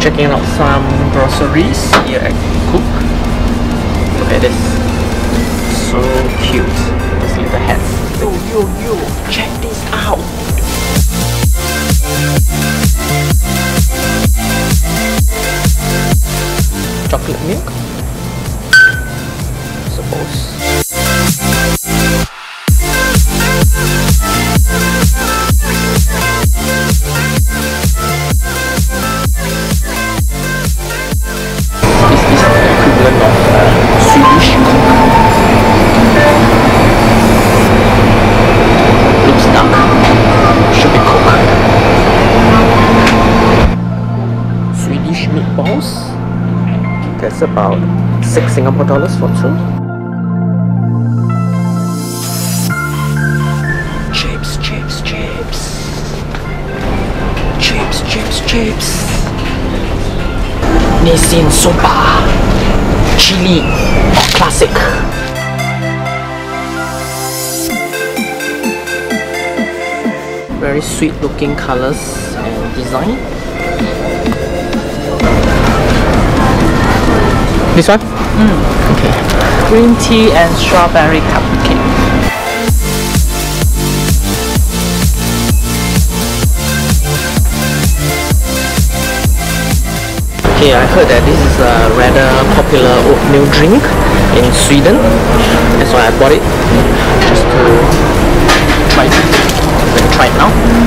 checking out some groceries here at Coop. Look at this. So cute. This little hat. Yo, yo, yo. Check this out. Chocolate milk. Suppose. Swedish. That's about six Singapore dollars for two. Chips, chips, chips. Chips, chips, chips. Nissin Soba Chili or Classic Very sweet looking colors and design This one? Mm. Okay Green tea and strawberry cupcake. Okay, I heard that this is a rather popular oatmeal drink in Sweden. That's why I bought it. Just to try it. I'm gonna try it now.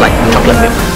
Like chocolate milk.